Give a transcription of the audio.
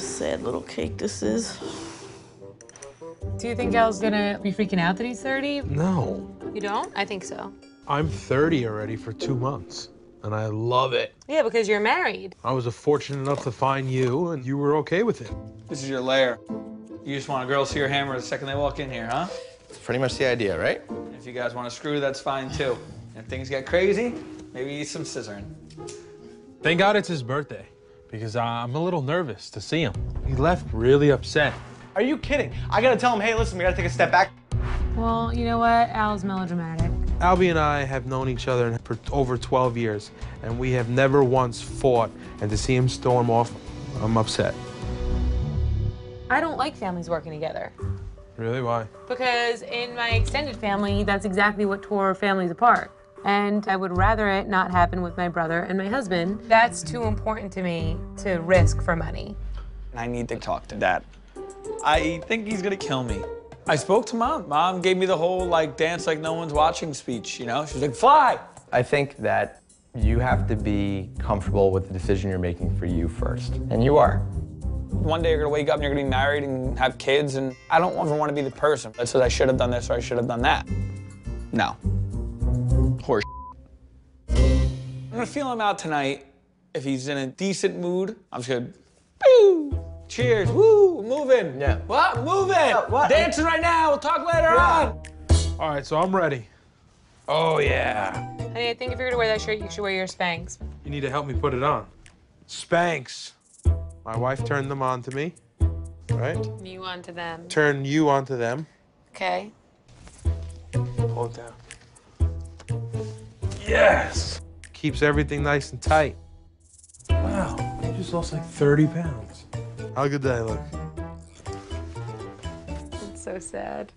a sad little cake this is. Do you think Al's gonna be freaking out that he's 30? No. You don't? I think so. I'm 30 already for two months, and I love it. Yeah, because you're married. I was fortunate enough to find you, and you were okay with it. This is your lair. You just want a girl to see your hammer the second they walk in here, huh? It's pretty much the idea, right? If you guys want to screw, that's fine too. If things get crazy, maybe some scissoring. Thank God it's his birthday, because I'm a little nervous to see him. He left really upset. Are you kidding? I gotta tell him, hey, listen, we gotta take a step back. Well, you know what? Al's melodramatic. Albie and I have known each other for over 12 years, and we have never once fought. And to see him storm off, I'm upset. I don't like families working together. Really? Why? Because in my extended family, that's exactly what tore families apart. And I would rather it not happen with my brother and my husband. That's too important to me to risk for money. I need to talk to Dad. I think he's gonna kill me. I spoke to Mom. Mom gave me the whole like dance like no one's watching speech, you know? She's like, fly! I think that you have to be comfortable with the decision you're making for you first. And you are. One day you're gonna wake up and you're gonna be married and have kids, and I don't ever wanna be the person that says I should have done this or I should have done that. No. Gonna feel him out tonight. If he's in a decent mood, I'm just gonna, boo! Cheers, woo, moving. Yeah. What? Moving! what? Dancing right now, we'll talk later on. All right, so I'm ready. Oh, yeah. Honey, I think if you're gonna wear that shirt, you should wear your Spanx. You need to help me put it on. Spanx. My wife turned them on to me, right? You onto them. Turn you onto them. Okay. Hold it down. Yes! Keeps everything nice and tight. Wow, you just lost like 30 pounds. How good did I look? It's so sad.